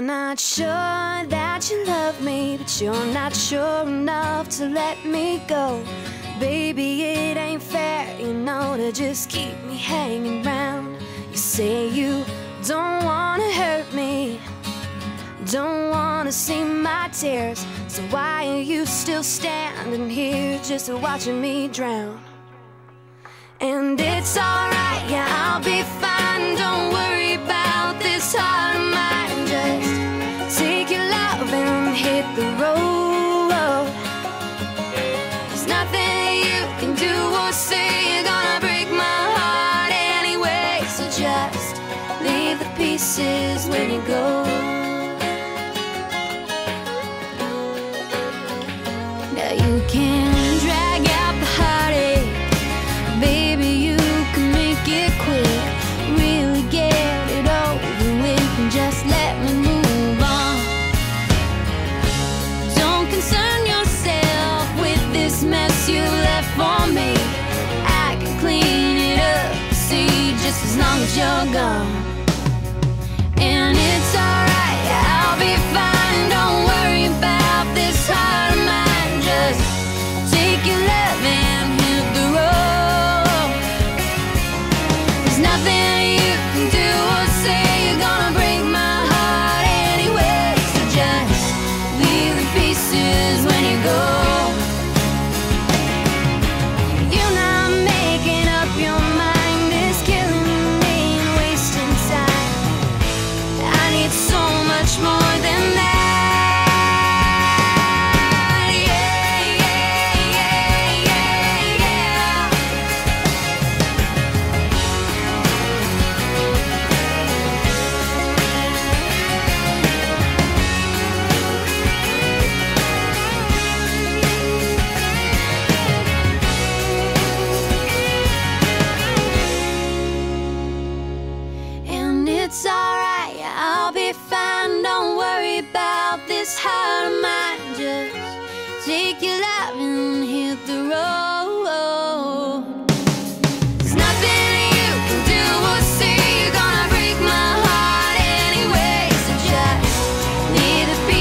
You're not sure that you love me, but you're not sure enough to let me go. Baby, it ain't fair, you know, to just keep me hanging round. You say you don't wanna hurt me, don't wanna see my tears. So why are you still standing here just watching me drown? And it's alright, yeah, I'll be fine. Don't pieces when you go. Now you can drag out the heartache. Baby, you can make it quick. Really get it over with and just let me move on. Don't concern yourself with this mess you left for me. I can clean it up, see, just as long as you're gone.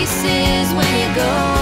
places when you go.